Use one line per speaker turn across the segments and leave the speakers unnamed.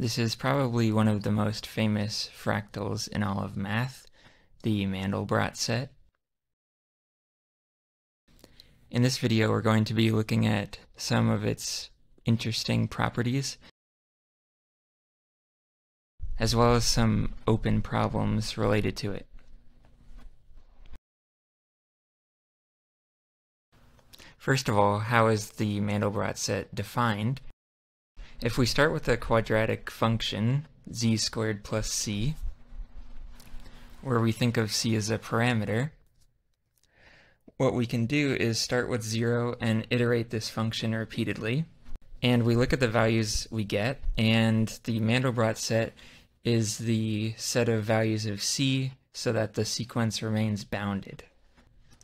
This is probably one of the most famous fractals in all of math, the Mandelbrot set. In this video we're going to be looking at some of its interesting properties, as well as some open problems related to it. First of all, how is the Mandelbrot set defined? If we start with a quadratic function, z squared plus c, where we think of c as a parameter, what we can do is start with 0 and iterate this function repeatedly. And we look at the values we get, and the Mandelbrot set is the set of values of c so that the sequence remains bounded.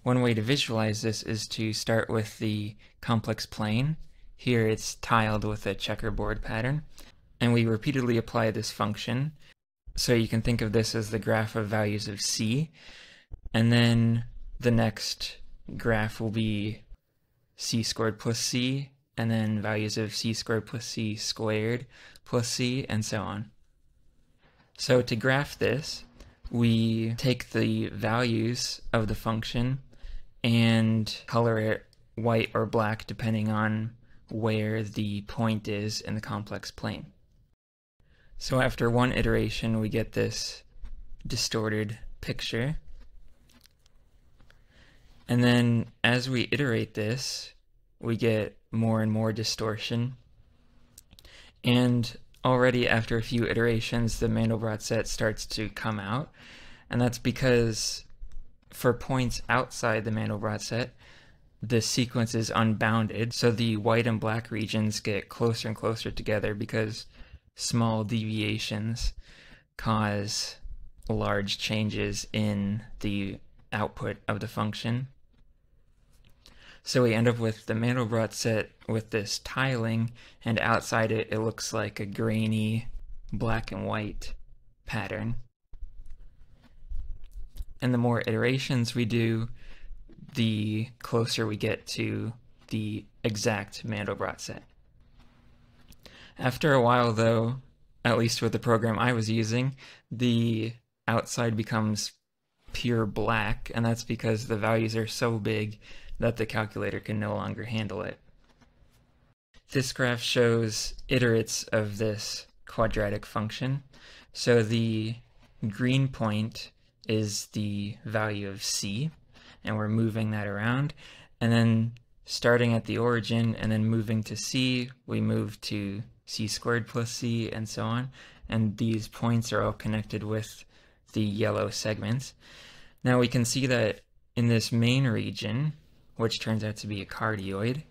One way to visualize this is to start with the complex plane here it's tiled with a checkerboard pattern. And we repeatedly apply this function. So you can think of this as the graph of values of c. And then the next graph will be c squared plus c, and then values of c squared plus c squared plus c, and so on. So to graph this, we take the values of the function and color it white or black depending on where the point is in the complex plane. So after one iteration, we get this distorted picture. And then as we iterate this, we get more and more distortion. And already after a few iterations, the Mandelbrot set starts to come out. And that's because for points outside the Mandelbrot set, the sequence is unbounded, so the white and black regions get closer and closer together because small deviations cause large changes in the output of the function. So we end up with the Mandelbrot set with this tiling, and outside it, it looks like a grainy black and white pattern. And the more iterations we do, the closer we get to the exact Mandelbrot set. After a while, though, at least with the program I was using, the outside becomes pure black, and that's because the values are so big that the calculator can no longer handle it. This graph shows iterates of this quadratic function. So the green point is the value of c, and we're moving that around. And then starting at the origin and then moving to c, we move to c squared plus c and so on. And these points are all connected with the yellow segments. Now we can see that in this main region, which turns out to be a cardioid,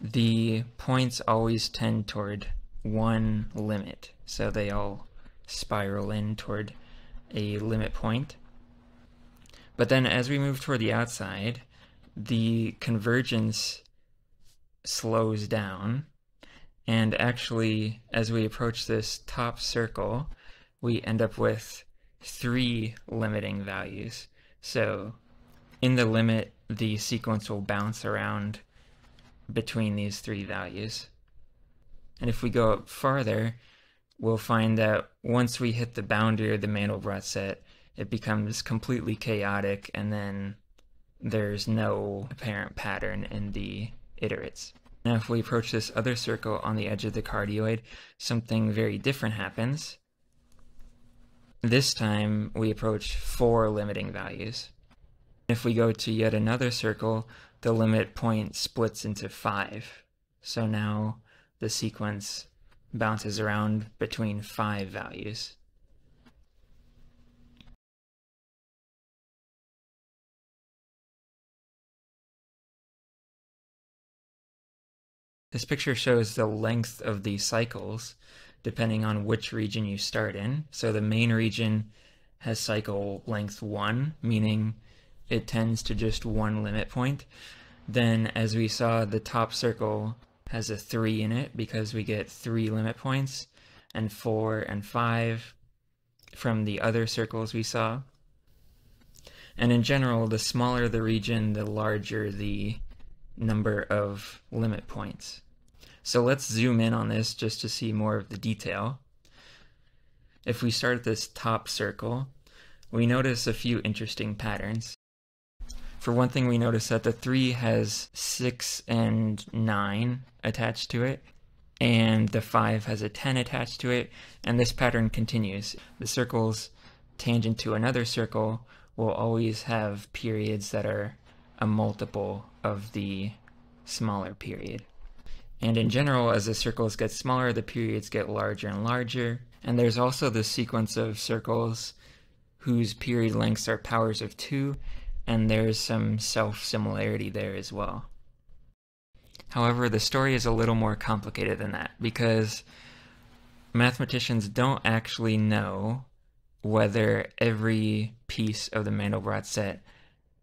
the points always tend toward one limit. So they all spiral in toward a limit point. But then as we move toward the outside, the convergence slows down. And actually, as we approach this top circle, we end up with three limiting values. So in the limit, the sequence will bounce around between these three values. And if we go up farther, we'll find that once we hit the boundary of the Mandelbrot set, it becomes completely chaotic and then there's no apparent pattern in the iterates. Now if we approach this other circle on the edge of the cardioid, something very different happens. This time we approach four limiting values. If we go to yet another circle, the limit point splits into five. So now the sequence bounces around between five values. This picture shows the length of the cycles depending on which region you start in. So the main region has cycle length 1, meaning it tends to just one limit point. Then, as we saw, the top circle has a 3 in it because we get 3 limit points, and 4 and 5 from the other circles we saw. And in general, the smaller the region, the larger the number of limit points. So let's zoom in on this just to see more of the detail. if we start at this top circle, we notice a few interesting patterns. For one thing, we notice that the 3 has 6 and 9 attached to it, and the 5 has a 10 attached to it, and this pattern continues. The circles tangent to another circle will always have periods that are a multiple of the smaller period. And in general, as the circles get smaller, the periods get larger and larger. And there's also the sequence of circles whose period lengths are powers of 2, and there's some self-similarity there as well. However, the story is a little more complicated than that, because mathematicians don't actually know whether every piece of the Mandelbrot set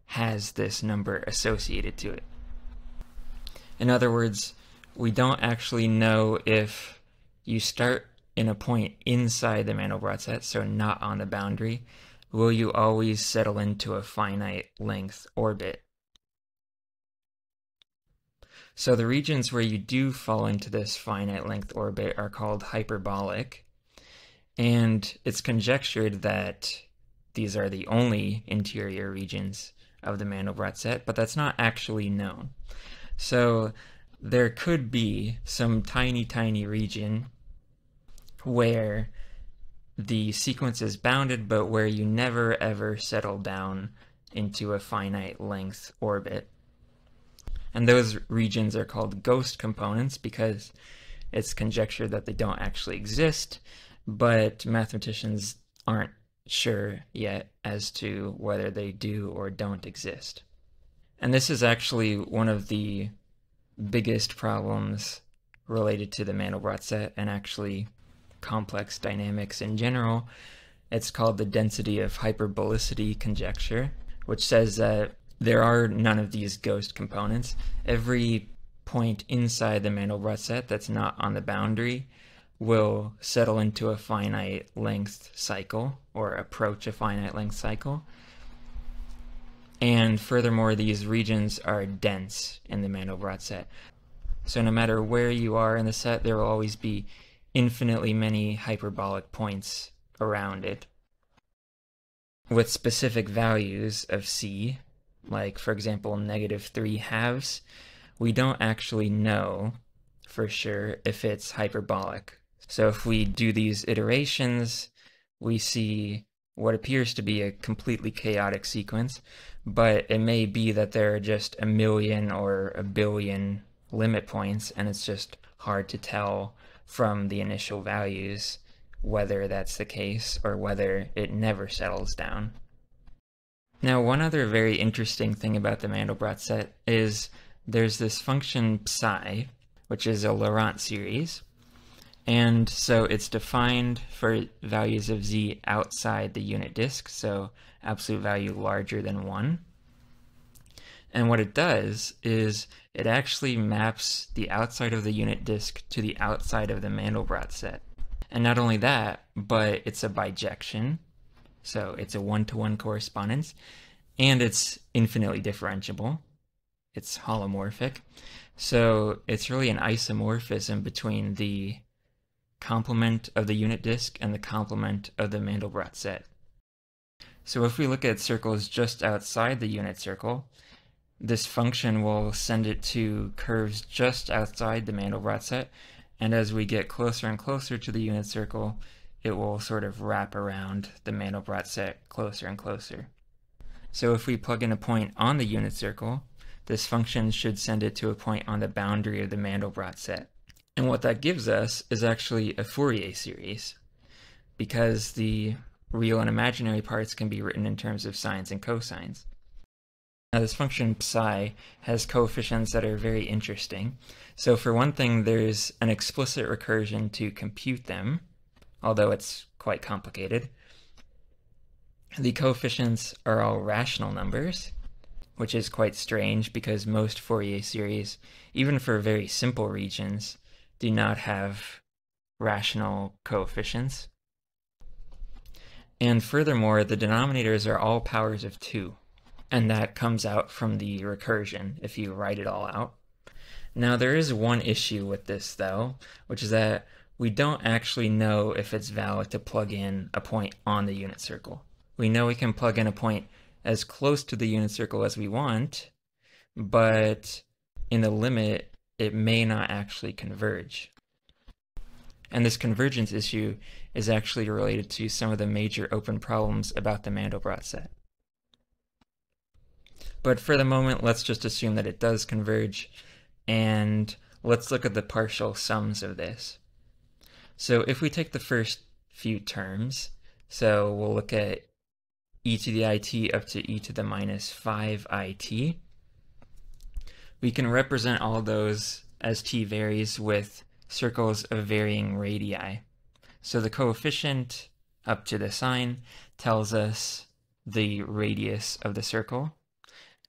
has this number associated to it. In other words, we don't actually know if you start in a point inside the Mandelbrot set, so not on the boundary, will you always settle into a finite length orbit? So the regions where you do fall into this finite length orbit are called hyperbolic, and it's conjectured that these are the only interior regions of the Mandelbrot set, but that's not actually known. So there could be some tiny, tiny region where the sequence is bounded, but where you never ever settle down into a finite length orbit. And those regions are called ghost components because it's conjectured that they don't actually exist, but mathematicians aren't sure yet as to whether they do or don't exist. And this is actually one of the biggest problems related to the Mandelbrot set and actually complex dynamics in general. It's called the density of hyperbolicity conjecture, which says that there are none of these ghost components. Every point inside the Mandelbrot set that's not on the boundary will settle into a finite length cycle or approach a finite length cycle. And furthermore, these regions are dense in the Mandelbrot set. So no matter where you are in the set, there will always be infinitely many hyperbolic points around it with specific values of c, like for example negative 3 halves, we don't actually know for sure if it's hyperbolic. So if we do these iterations, we see what appears to be a completely chaotic sequence, but it may be that there are just a million or a billion limit points, and it's just hard to tell from the initial values whether that's the case or whether it never settles down. Now, one other very interesting thing about the Mandelbrot set is there's this function psi, which is a Laurent series, and so it's defined for values of z outside the unit disk, so absolute value larger than 1. And what it does is it actually maps the outside of the unit disk to the outside of the Mandelbrot set. And not only that, but it's a bijection, so it's a one-to-one -one correspondence, and it's infinitely differentiable. It's holomorphic. So it's really an isomorphism between the complement of the unit disk and the complement of the Mandelbrot set. So if we look at circles just outside the unit circle, this function will send it to curves just outside the Mandelbrot set, and as we get closer and closer to the unit circle, it will sort of wrap around the Mandelbrot set closer and closer. So if we plug in a point on the unit circle, this function should send it to a point on the boundary of the Mandelbrot set. And what that gives us is actually a Fourier series, because the real and imaginary parts can be written in terms of sines and cosines. Now this function psi has coefficients that are very interesting. So for one thing, there's an explicit recursion to compute them, although it's quite complicated. The coefficients are all rational numbers, which is quite strange because most Fourier series, even for very simple regions, do not have rational coefficients. And furthermore, the denominators are all powers of 2 and that comes out from the recursion if you write it all out. Now there is one issue with this though, which is that we don't actually know if it's valid to plug in a point on the unit circle. We know we can plug in a point as close to the unit circle as we want, but in the limit, it may not actually converge. And this convergence issue is actually related to some of the major open problems about the Mandelbrot set. But for the moment, let's just assume that it does converge, and let's look at the partial sums of this. So if we take the first few terms, so we'll look at e to the it up to e to the minus 5it, we can represent all those as t varies with circles of varying radii. So the coefficient up to the sign tells us the radius of the circle,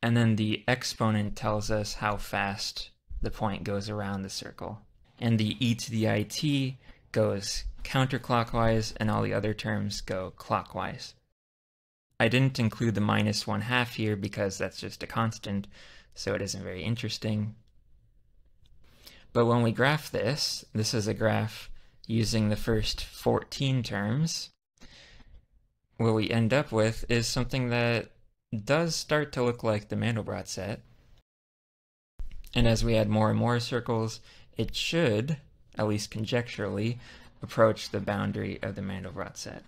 and then the exponent tells us how fast the point goes around the circle. And the e to the it goes counterclockwise and all the other terms go clockwise. I didn't include the minus one half here because that's just a constant, so it isn't very interesting. But when we graph this, this is a graph using the first 14 terms, what we end up with is something that does start to look like the Mandelbrot set. And as we add more and more circles, it should at least conjecturally, approach the boundary of the Mandelbrot set.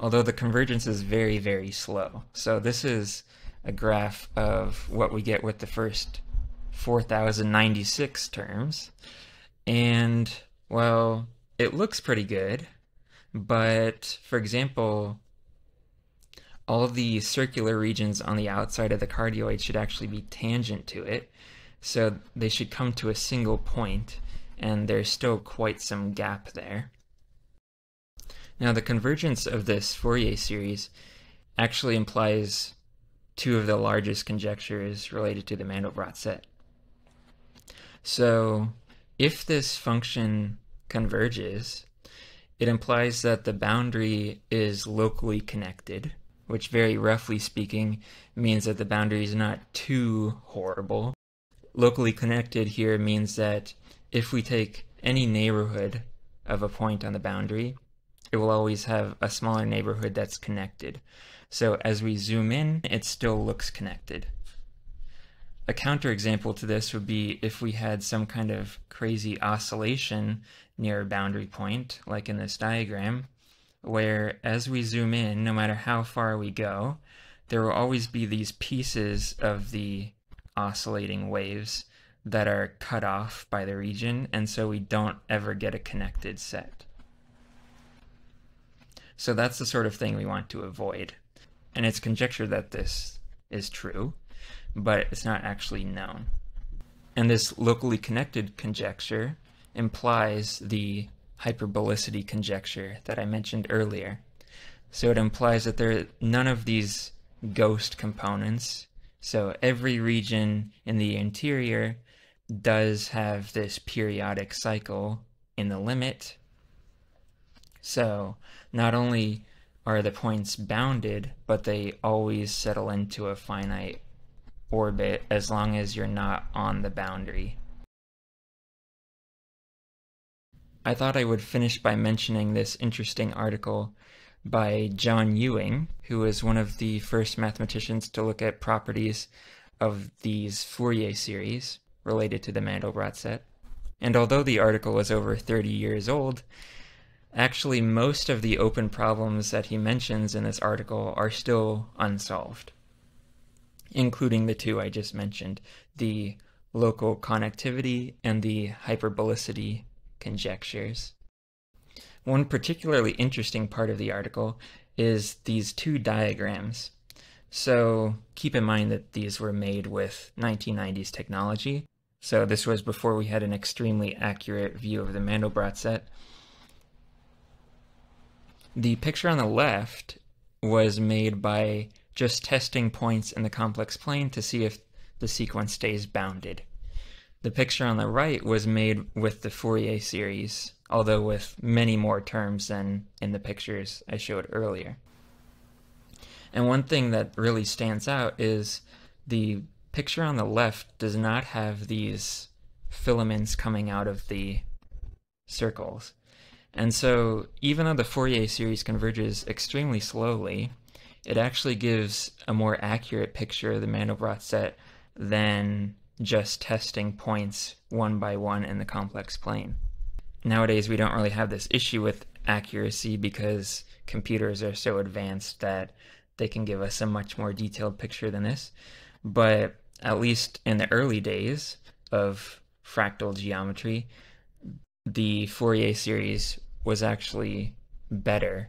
Although the convergence is very, very slow. So this is a graph of what we get with the first 4,096 terms. And, well, it looks pretty good. But, for example, all the circular regions on the outside of the cardioid should actually be tangent to it. So they should come to a single point, and there's still quite some gap there. Now, the convergence of this Fourier series actually implies two of the largest conjectures related to the Mandelbrot set. So, if this function converges, it implies that the boundary is locally connected, which very roughly speaking means that the boundary is not too horrible, locally connected here means that if we take any neighborhood of a point on the boundary, it will always have a smaller neighborhood that's connected. So as we zoom in, it still looks connected. A counterexample to this would be if we had some kind of crazy oscillation near a boundary point, like in this diagram, where as we zoom in, no matter how far we go, there will always be these pieces of the oscillating waves that are cut off by the region, and so we don't ever get a connected set. So that's the sort of thing we want to avoid. And it's conjectured that this is true, but it's not actually known. And this locally connected conjecture implies the hyperbolicity conjecture that I mentioned earlier. So it implies that there are none of these ghost components so every region in the interior does have this periodic cycle in the limit. So not only are the points bounded, but they always settle into a finite orbit as long as you're not on the boundary. I thought I would finish by mentioning this interesting article by John Ewing, who was one of the first mathematicians to look at properties of these Fourier series related to the Mandelbrot set. And although the article was over 30 years old, actually most of the open problems that he mentions in this article are still unsolved, including the two I just mentioned, the local connectivity and the hyperbolicity conjectures. One particularly interesting part of the article is these two diagrams. So keep in mind that these were made with 1990s technology. So this was before we had an extremely accurate view of the Mandelbrot set. The picture on the left was made by just testing points in the complex plane to see if the sequence stays bounded. The picture on the right was made with the Fourier series although with many more terms than in the pictures I showed earlier. And one thing that really stands out is the picture on the left does not have these filaments coming out of the circles. And so, even though the Fourier series converges extremely slowly, it actually gives a more accurate picture of the Mandelbrot set than just testing points one by one in the complex plane. Nowadays, we don't really have this issue with accuracy because computers are so advanced that they can give us a much more detailed picture than this. But at least in the early days of fractal geometry, the Fourier series was actually better